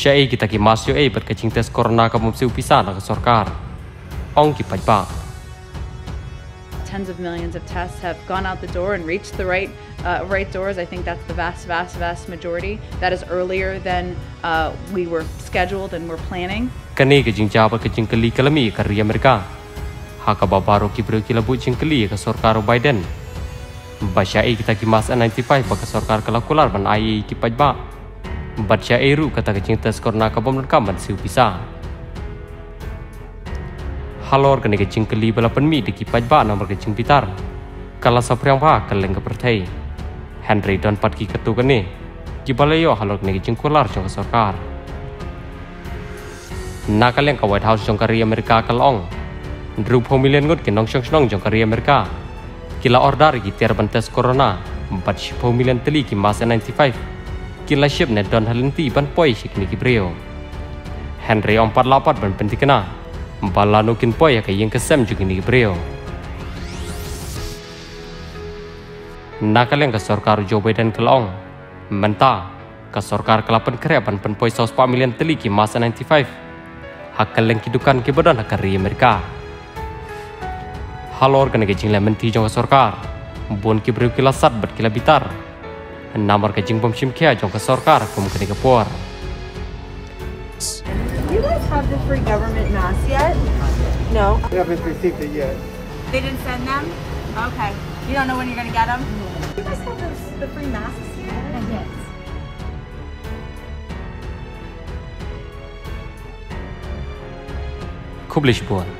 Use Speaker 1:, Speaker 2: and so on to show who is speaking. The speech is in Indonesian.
Speaker 1: Syai kita ki masyo ei bat kacing tes corona ka mum siu pisa na ka sorkar. Ong ki pai pa.
Speaker 2: tens of millions of tests have gone out the door and reached the right uh, right doors. I think that's the vast, vast, vast majority. That is earlier than uh, we were scheduled and were planning.
Speaker 1: Kani ka jing jawab jing kali kalami ka ri Amerika. Ha ka babaro ki bro ki labu jing kali ka sorkar Biden. Basya ei kita ki mas N95 ba ka sorkar kala kular ban ai ki pai ba. Basya ei ru kata ka jing tes corona ka bom kam ban siu pisa. halor kene ke jing keli bala penmi di ki pai ba nomor ke jing pitar. Kala sapriang ba kaleng ke pertai. Henry don pat ki ketu kene. Ki bala yo halor kene ke jing kular jong ka sorkar. nakaleng ka White House jong kari Amerika kalong. Drew pemilihan ngut ke nong syong syong jong kari Amerika. Kila order ki tiar corona. Empat pemilihan teli ki masa 95. Kila ship ne don halenti ban poi shi kini ki brio. Henry ompat lapat ban penti kena. Bala nukin poi ya yang kesem juga kini ki brio. Nakaleng ka sorkar Joe Biden kalong. Menta ka sorkar kelapan kerepan pen poi saus pemilihan teli ki masa 95 hakal leng kidukan ke badan hakari Amerika. Halor kena ke jing lemon ti jong sorkar. Bon ki beriu kila sat bat kila bitar. Namar ke jing bom shim kia jong ke sorkar kum ke puar.
Speaker 3: Do you guys have the free government mask yet? No.
Speaker 4: We haven't received it yet.
Speaker 3: They didn't send them? Okay. You don't know when you're going to get them? You guys have those, the free masks here? Yes.
Speaker 1: Kublish buan.